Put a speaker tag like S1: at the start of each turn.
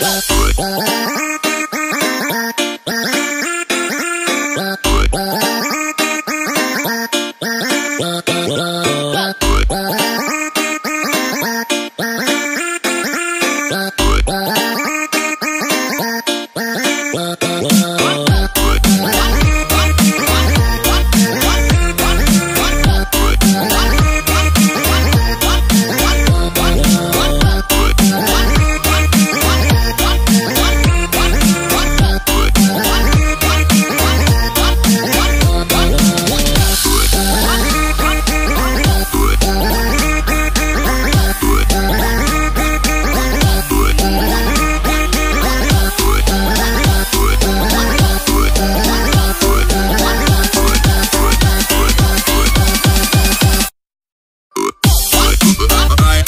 S1: Música I,